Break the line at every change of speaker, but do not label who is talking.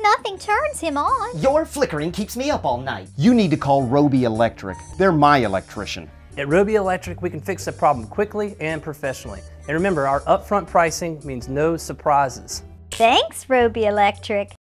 Nothing turns him on.
Your flickering keeps me up all night.
You need to call Roby Electric. They're my electrician.
At Roby Electric, we can fix the problem quickly and professionally. And remember, our upfront pricing means no surprises.
Thanks, Roby Electric.